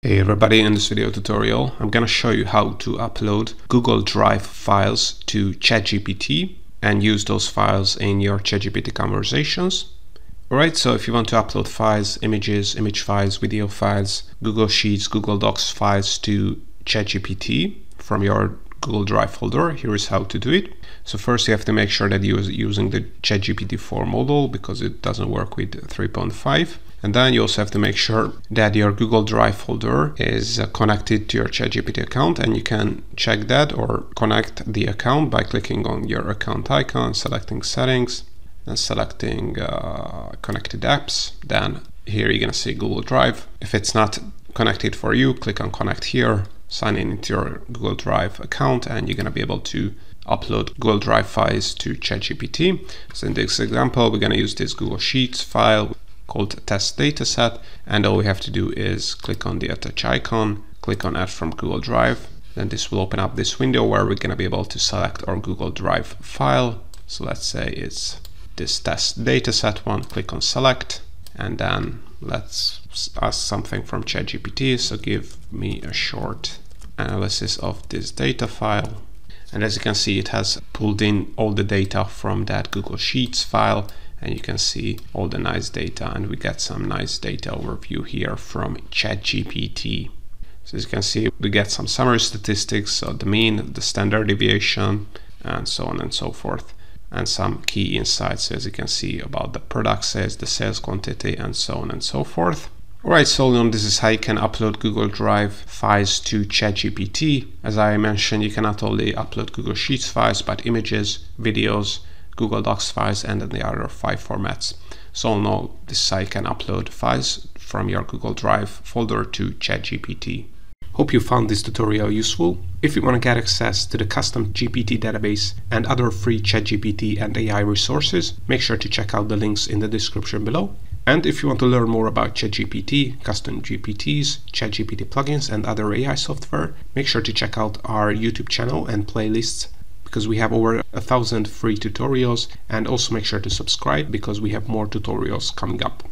Hey everybody, in this video tutorial I'm gonna show you how to upload Google Drive files to ChatGPT and use those files in your ChatGPT conversations. Alright, so if you want to upload files, images, image files, video files, Google Sheets, Google Docs files to ChatGPT from your Google Drive folder, here is how to do it. So first you have to make sure that you're using the ChatGPT 4 model because it doesn't work with 3.5. And then you also have to make sure that your Google Drive folder is uh, connected to your ChatGPT account and you can check that or connect the account by clicking on your account icon, selecting settings and selecting uh, connected apps. Then here you're gonna see Google Drive. If it's not connected for you, click on connect here, sign in into your Google Drive account and you're gonna be able to upload Google Drive files to ChatGPT. So in this example, we're gonna use this Google Sheets file called test dataset and all we have to do is click on the attach icon, click on add from Google Drive then this will open up this window where we're going to be able to select our Google Drive file. So let's say it's this test dataset one, click on select and then let's ask something from ChatGPT. So give me a short analysis of this data file. And as you can see, it has pulled in all the data from that Google Sheets file and you can see all the nice data and we get some nice data overview here from ChatGPT. So as you can see, we get some summary statistics, so the mean, the standard deviation, and so on and so forth, and some key insights, as you can see, about the product sales, the sales quantity, and so on and so forth. Alright, so on, this is how you can upload Google Drive files to ChatGPT. As I mentioned, you can not only upload Google Sheets files, but images, videos, Google Docs files and then the other five formats. So now this site can upload files from your Google Drive folder to ChatGPT. Hope you found this tutorial useful. If you want to get access to the custom GPT database and other free ChatGPT and AI resources, make sure to check out the links in the description below. And if you want to learn more about ChatGPT, custom GPTs, ChatGPT plugins, and other AI software, make sure to check out our YouTube channel and playlists because we have over a thousand free tutorials and also make sure to subscribe because we have more tutorials coming up.